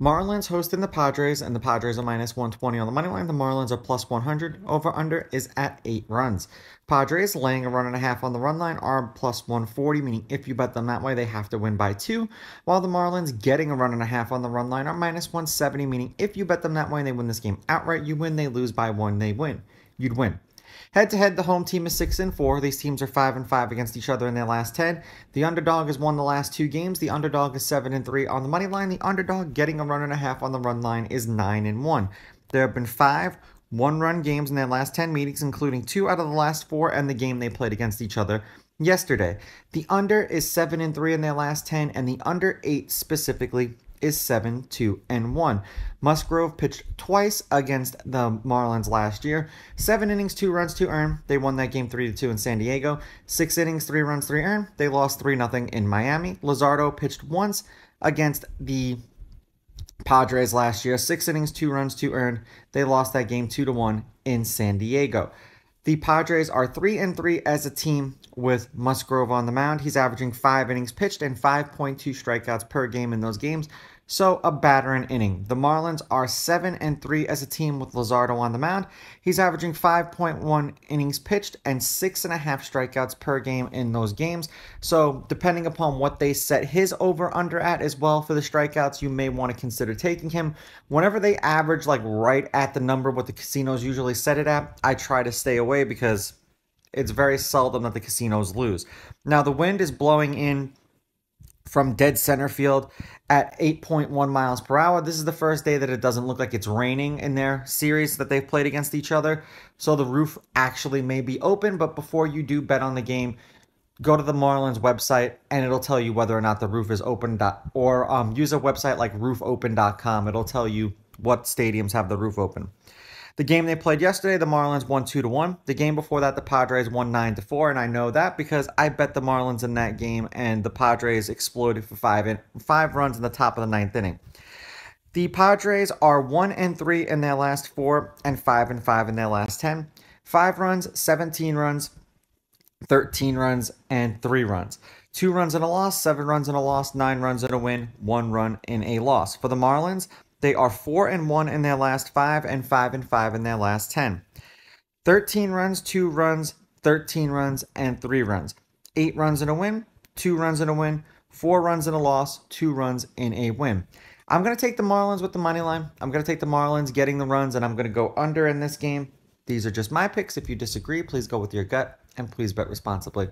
Marlins hosting the Padres, and the Padres are minus 120 on the money line. The Marlins are plus 100. Over under is at eight runs. Padres laying a run and a half on the run line are plus 140, meaning if you bet them that way, they have to win by two. While the Marlins getting a run and a half on the run line are minus 170, meaning if you bet them that way, they win this game outright. You win, they lose by one, they win. You'd win. Head to head, the home team is six and four. These teams are five and five against each other in their last ten. The underdog has won the last two games. The underdog is seven and three on the money line. The underdog getting a run and a half on the run line is nine and one. There have been five one-run games in their last ten meetings, including two out of the last four and the game they played against each other yesterday. The under is seven and three in their last ten, and the under eight specifically is 7 2 and 1. Musgrove pitched twice against the Marlins last year. 7 innings, 2 runs, 2 earned. They won that game 3 2 in San Diego. 6 innings, 3 runs, 3 earned. They lost 3 0 in Miami. Luzardo pitched once against the Padres last year. 6 innings, 2 runs, 2 earned. They lost that game 2 1 in San Diego. The Padres are 3 and 3 as a team with Musgrove on the mound. He's averaging 5 innings pitched and 5.2 strikeouts per game in those games. So a battering inning. The Marlins are 7 and 3 as a team with Luzardo on the mound. He's averaging 5.1 innings pitched and 6.5 strikeouts per game in those games. So depending upon what they set his over under at as well for the strikeouts, you may want to consider taking him. Whenever they average like right at the number what the casinos usually set it at, I try to stay away because it's very seldom that the casinos lose. Now the wind is blowing in from dead center field at 8.1 miles per hour. This is the first day that it doesn't look like it's raining in their series that they've played against each other. So the roof actually may be open, but before you do bet on the game, go to the Marlins website and it'll tell you whether or not the roof is open or um, use a website like roofopen.com. It'll tell you what stadiums have the roof open. The game they played yesterday, the Marlins won 2 to 1. The game before that, the Padres won 9 to 4, and I know that because I bet the Marlins in that game and the Padres exploded for 5 in, 5 runs in the top of the ninth inning. The Padres are 1 and 3 in their last 4 and 5 and 5 in their last 10. 5 runs, 17 runs, 13 runs, and 3 runs. 2 runs and a loss, 7 runs and a loss, 9 runs in a win, 1 run in a loss. For the Marlins, they are 4 and 1 in their last 5 and 5 and 5 in their last 10. 13 runs, 2 runs, 13 runs, and 3 runs. 8 runs in a win, 2 runs in a win, 4 runs in a loss, 2 runs in a win. I'm going to take the Marlins with the money line. I'm going to take the Marlins getting the runs, and I'm going to go under in this game. These are just my picks. If you disagree, please go with your gut, and please bet responsibly.